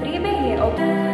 Freebie je open.